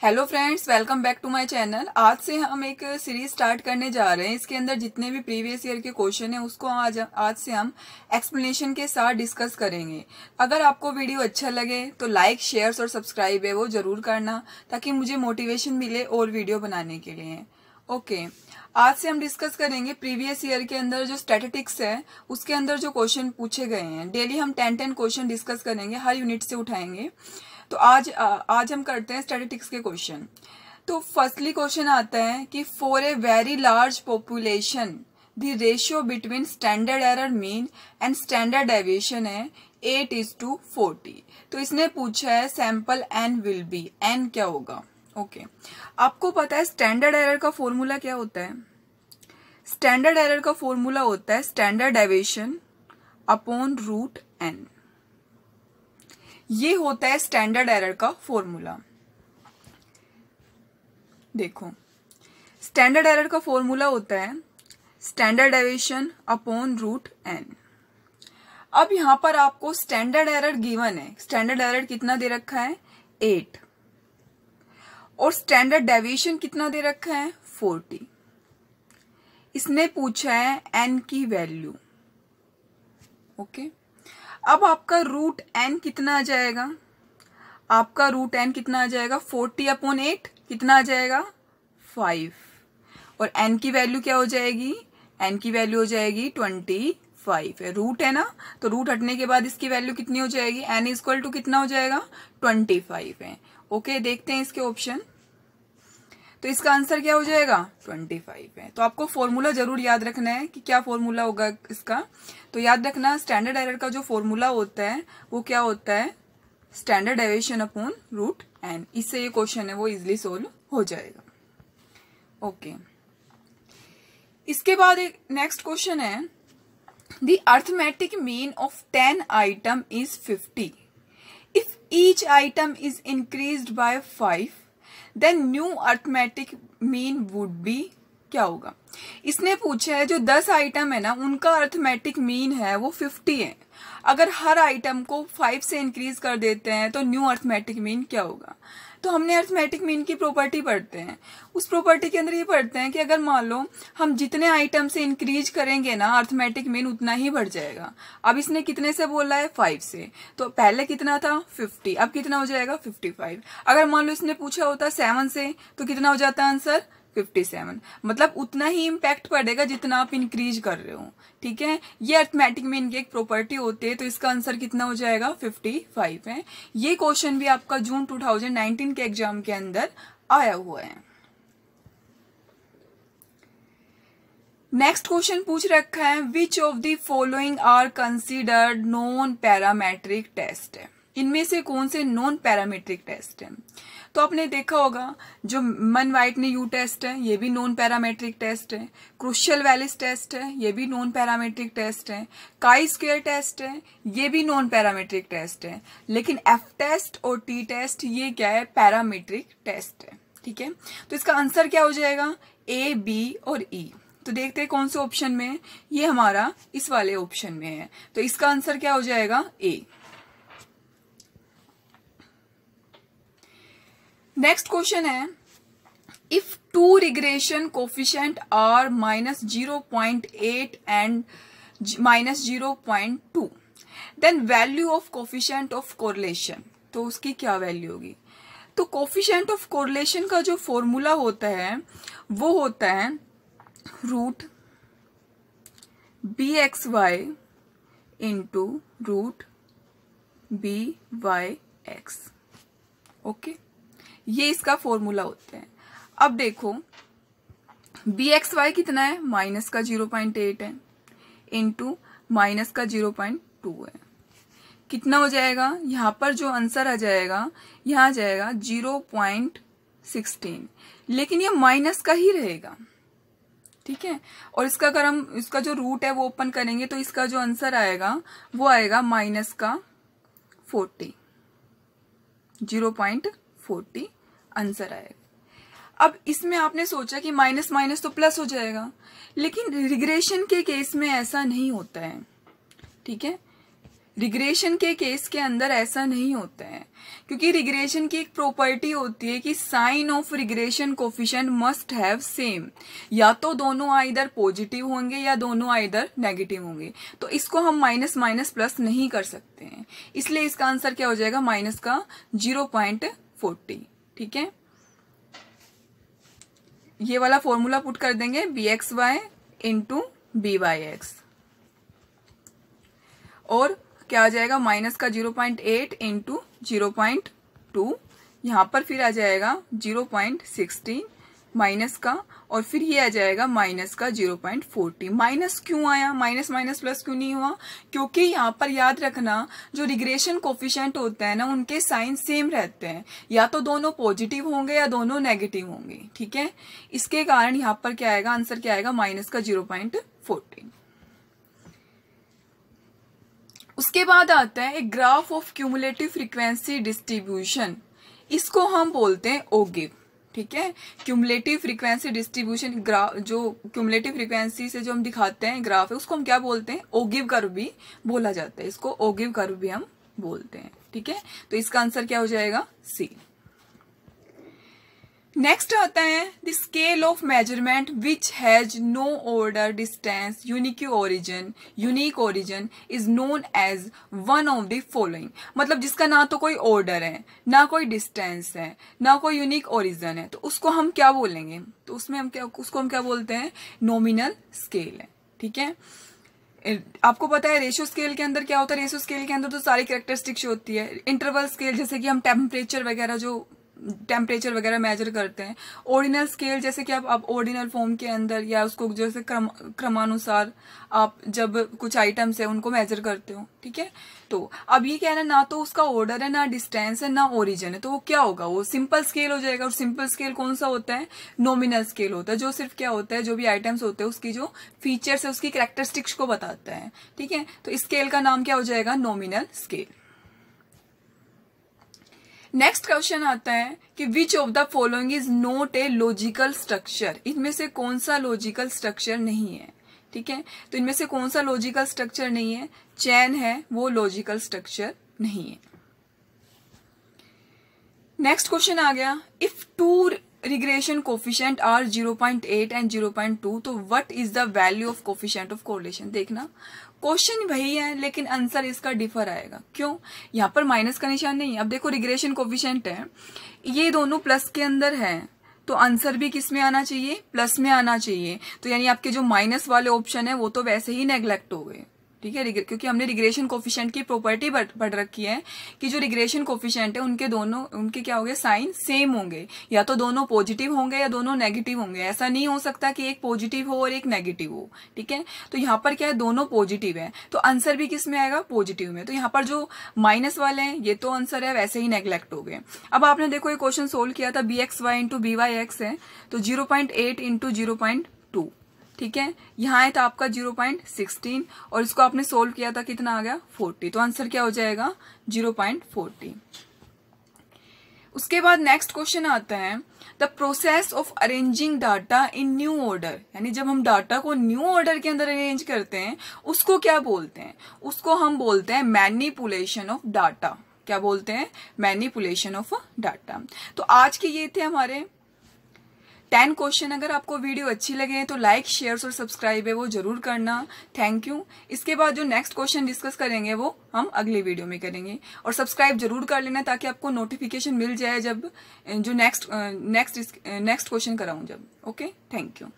Hello friends welcome back to my channel आज से हम एक सीरीज़ स्टार्ट करने जा रहे हैं। इसके अंदर जितने भी प्रीवियस ईयर के क्वेश्चन हैं, उसको आज आज से हम एक्सप्लेनेशन के साथ डिस्कस करेंगे। अगर आपको वीडियो अच्छा लगे तो लाइक शेयर और सब्सक्राइब है, वो ज़रूर करना, ताकि मुझे मोटिवेशन मिले और वीडियो बनाने के लिए। Okay okay. आज से हम डिस्कस करेंगे प्रीवियस ईयर के अंदर जो स्टैटिस्टिक्स है, उसके अंदर जो क्वेश्चन पूछे गए हैं। डेली हम टेन टेन क्वेश्चन डिस्कस करेंगे, हर यूनिट से उठाएँगे। तो आज आज हम करते हैं स्टैटिस्टिक्स के क्वेश्चन तो फर्स्टली क्वेश्चन आता है कि for a very large population the ratio between standard error mean and standard deviation है एट इज़ टू फोर्टी तो इसने पूछा है sample n will be n क्या होगा? Okay okay. आपको पता है स्टैंडर्ड एरर का फॉर्मूला क्या होता है? स्टैंडर्ड एरर का फॉर्मूला होता है standard deviation upon root n ये होता है स्टैंडर्ड एरर का फॉर्मूला देखो स्टैंडर्ड एरर का फॉर्मूला होता है standard deviation upon root n अब यहाँ पर आपको स्टैंडर्ड एरर गिवन है. स्टैंडर्ड एरर कितना दे रखा है? एट और स्टैंडर्ड डेविएशन कितना दे रखा है? फोर्टी इसने पूछा है एन की वैल्यू ओके okay? अब आपका रूट एन कितना आ जाएगा? आपका रूट एन कितना आ जाएगा? फोर्टी अपॉन एट कितना आ जाएगा? फाइव और एन की वैल्यू क्या हो जाएगी? एन की वैल्यू हो जाएगी ट्वेंटी फाइव है रूट है ना? तो रूट हटने के बाद इसकी वैल्यू कितनी हो जाएगी? एन इक्वल टू कितना हो जाएगा? ट्वेंटी फाइव है। ओके देखते हैं इसके ऑप्शन तो इसका आंसर क्या हो जाएगा? ट्वेंटी फाइव है। तो आपको फॉर्मूला ज़रूर याद रखना है कि क्या फॉर्मूला होगा इसका। तो याद रखना स्टैंडर्ड एरर का जो फॉर्मूला होता है, वो क्या होता है? Standard deviation upon root n इससे ये क्वेश्चन है, वो इजिली सोल्व हो जाएगा। ओके इसके बाद एक नेक्स्ट क्वेश्चन है। The arithmetic mean of ten item is fifty if each item is increase by five then new arithmetic mean would be क्या होगा? इसने पूछा है, जो दस आइटम है ना, उनका अर्थमेटिक मीन है, वो फिफ्टी है। अगर हर आइटम को फाइव से इंक्रीज कर देते हैं तो न्यू अर्थमेटिक मीन क्या होगा? तो हमने अर्थमेटिक मीन की प्रॉपर्टी पढ़ते हैं। उस प्रॉपर्टी के अंदर ये पढ़ते हैं कि अगर मान लो, हम जितने आइटम से इंक्रीज करेंगे ना अर्थमेटिक मीन उतना ही बढ़ जाएगा। अब इसने कितने से बोला है? फाइव से। तो पहले कितना था? फिफ्टी अब कितना हो जाएगा? फिफ्टी फाइव अगर मान लो इसने पूछा होता सेवन से तो कितना हो जाता आंसर फिफ्टी सेवन मतलब उतना ही इम्पैक्ट पड़ेगा जितना आप इंक्रीज कर रहे हो। ठीक है? ये अर्थमेटिक में इनकी एक प्रॉपर्टी होती है तो इसका आंसर कितना हो जाएगा? फिफ्टी फाइव है। ये क्वेश्चन भी आपका जून टू थाउज़ेंड नाइनटीन के एग्ज़ाम के अंदर आया हुआ है। नेक्स्ट क्वेश्चन पूछ रखा है which of the following are considered non parametric test है इनमें से कौन से नॉन पैरामेट्रिक टेस्ट है? तो आपने देखा होगा, जो मन वाइट ने यू टेस्ट है, ये भी नॉन पैरामेट्रिक टेस्ट है। क्रुशियल वैलिस टेस्ट है, ये भी नॉन पैरामेट्रिक टेस्ट है। काई स्क्वेयर टेस्ट है, ये भी नॉन पैरामेट्रिक टेस्ट है। लेकिन एफ़ टेस्ट और टी टेस्ट ये क्या है? पैरामेट्रिक टेस्ट है, ठीक है? तो इसका आंसर क्या हो जाएगा? ए बी और ई e. तो देखते हैं कौन से ऑप्शन में ये हमारा इस वाले ऑप्शन में है। तो इसका आंसर क्या हो जाएगा? ए नेक्स्ट क्वेश्चन है if two regression coefficient are minus zero point eight and minus zero point two then value of coefficient of correlation तो उसकी क्या वैल्यू होगी? तो कोफिशेंट ऑफ़ कोरिलेशन का जो फॉर्मूला होता है, वो होता है root b x y into root b y x okay ये इसका फॉर्मूला होता है। अब देखो बी एक्स वाई कितना है? माइनस का ज़ीरो पॉइंट एट है। इंटू माइनस का ज़ीरो पॉइंट टू है। कितना हो जाएगा? यहाँ पर जो आंसर आ जाएगा, यहाँ आ जाएगा ज़ीरो पॉइंट सिक्सटीन लेकिन ये माइनस का ही रहेगा। ठीक है? और इसका अगर हम, इसका जो रूट है वो ओपन करेंगे तो इसका जो आंसर आएगा, वो आएगा माइनस का forty zero point forty answer आएगा। अब इसमें आपने सोचा कि माइनस माइनस तो प्लस हो जाएगा, लेकिन रिग्रेशन के केस में ऐसा नहीं होता है, ठीक है? रिग्रेशन के केस के अंदर ऐसा नहीं होता है, क्योंकि रिग्रेशन की एक प्रॉपर्टी होती है कि sign of regression coefficient must have same. या तो दोनों आइदर पॉजिटिव होंगे या दोनों आइदर नेगेटिव होंगे। तो इसको हम माइनस माइनस प्लस नहीं कर सकते हैं। इसलिए इसका आंसर क्या हो जाएगा? माइनस का ज़ीरो पॉइंट फोर्टी। ठीक है? ये वाला फॉर्मूला पुट कर देंगे b x y into b y x और क्या आ जाएगा? माइनस का zero point eight into zero point two यहाँ पर फिर आ जाएगा ज़ीरो पॉइंट सिक्सटीन माइनस का और फिर ये आ जाएगा माइनस का ज़ीरो पॉइंट फोर्टी। माइनस क्यों आया? माइनस माइनस प्लस क्यों नहीं हुआ? क्योंकि यहाँ पर याद रखना, जो रिग्रेशन कोफिशियंट होता है ना, उनके साइन सेम रहते हैं। या तो दोनों पॉजिटिव होंगे या दोनों नेगेटिव होंगे, ठीक है? इसके कारण यहाँ पर क्या आएगा? आंसर क्या आएगा? माइनस का ज़ीरो पॉइंट फोर्टीन उसके बाद आता है, एक graph of cumulative frequency distribution इसको हम बोलते हैं ओगिव ठीक है? क्यूमलेटिव फ्रीक्वेंसी डिस्ट्रीब्यूशन ग्राफ जो क्यूमलेटिव फ्रीक्वेंसी से जो हम दिखाते हैं ग्राफ है, उसको हम क्या बोलते हैं? ओगिव कर भी बोला जाता है। इसको ओगिव कर भी हम बोलते हैं। ठीक है? तो इसका आंसर क्या हो जाएगा? सी नेक्स्ट आता है the scale of measurement which has no order distance unique origin unique origin is known as one of the following मतलब जिसका ना तो कोई ऑर्डर है, ना कोई डिस्टेंस है, ना कोई यूनिक ओरिजिन है। तो उसको हम क्या बोलेंगे? तो उसमें हम क्या, उसको हम क्या बोलते हैं? नोमिनल स्केल है, ठीक है? आपको पता है रेशो स्केल के अंदर क्या होता है? रेशो स्केल के अंदर तो सारी कैरेक्टरिस्टिक्स होती है। इंटरवल स्केल जैसे कि हम टेम्परेचर वगैरह जो टेम्परेचर वगैरह मेजर करते हैं। ऑर्डिनल स्केल जैसे कि आप, आप ऑर्डिनल फॉर्म के अंदर या उसको जैसे क्रम क्रमानुसार आप जब कुछ आइटम्स है उनको मेजर करते हो ठीक है? तो अब ये कहना ना तो उसका ऑर्डर है ना डिस्टेंस है ना ओरिजिन है तो वो क्या होगा? वो सिंपल स्केल हो जाएगा। और सिंपल स्केल कौन सा होता है? नॉमिनल स्केल होता है जो सिर्फ़ क्या होता है जो भी आइटम्स होते हैं उसकी जो फीचर्स है उसकी करेक्टरिस्टिक्स को बताता है ठीक है? तो स्केल का नाम क्या हो जाएगा? नॉमिनल स्केल नेक्स्ट क्वेश्चन आता है कि which of the following is not a logical structure इनमें से कौन सा लॉजिकल स्ट्रक्चर नहीं है? ठीक है? तो इनमें से कौन सा लॉजिकल स्ट्रक्चर नहीं है? चैन है, वो लॉजिकल स्ट्रक्चर नहीं है। नेक्स्ट क्वेश्चन आ गया। If two regression coefficient are 0.8 and 0.2 तो what is the value of coefficient of correlation देखना। क्वेश्चन वही है, लेकिन आंसर इसका डिफर आएगा। क्यों? यहाँ पर माइनस का निशान नहीं अब देखो रिग्रेशन कोफिशियंट है। ये दोनों प्लस के अंदर है। तो आंसर भी किसमें आना चाहिए? प्लस में आना चाहिए। तो यानी आपके जो माइनस वाले ऑप्शन है, वो तो वैसे ही नेग्लेक्ट हो गए। ठीक है? क्योंकि हमने रिग्रेशन कोफिशियंट की प्रॉपर्टी पढ़ रखी है कि जो रिग्रेशन कोफिशियंट है, उनके दोनों, उनके क्या होंगे? साइन सेम होंगे। या तो दोनों पॉजिटिव होंगे या दोनों नेगेटिव होंगे। ऐसा नहीं हो सकता कि एक पॉजिटिव हो और एक नेगेटिव हो, ठीक है? तो यहाँ पर क्या है? दोनों पॉजिटिव है। तो आंसर भी किसमें आएगा? पॉजिटिव में। तो यहाँ पर जो माइनस वाले हैं, ये तो आंसर है, वैसे ही नेग्लेक्ट हो गए। अब आपने देखो ये क्वेश्चन सोल्व किया था b x y into b y x है। तो zero point eight into zero point ठीक है? यहाँ आया था आपका ज़ीरो पॉइंट सिक्सटीन और इसको आपने सोल्व किया था कितना आ गया? फोर्टी। तो आंसर क्या हो जाएगा? Zero point forty. उसके बाद नेक्स्ट क्वेश्चन आता है। The process of arranging data in new order यानी जब हम डाटा को न्यू ऑर्डर के अंदर अरेंज करते हैं, उसको क्या बोलते हैं? उसको हम बोलते हैं मैनिपुलेशन ऑफ़ डाटा क्या बोलते हैं? मैनिपुलेशन ऑफ़ डाटा तो आज के ये थे हमारे टेन क्वेश्चन अगर आपको वीडियो अच्छी लगे तो लाइक शेयर और सब्सक्राइब है, वो ज़रूर करना। थैंक यू इसके बाद जो नेक्स्ट क्वेश्चन डिस्कस करेंगे, वो हम अगले वीडियो में करेंगे। और सब्सक्राइब ज़रूर कर लेना, ताकि आपको नोटिफिकेशन मिल जाए जब, जो नेक्स्ट नेक्स्ट नेक्स्ट क्वेश्चन कराऊं जब। Okay thank you